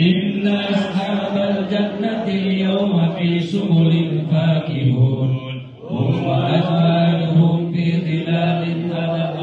إن أصحاب الجنة اليوم في سبل فاكهون هم وأزواجهم في ظلال على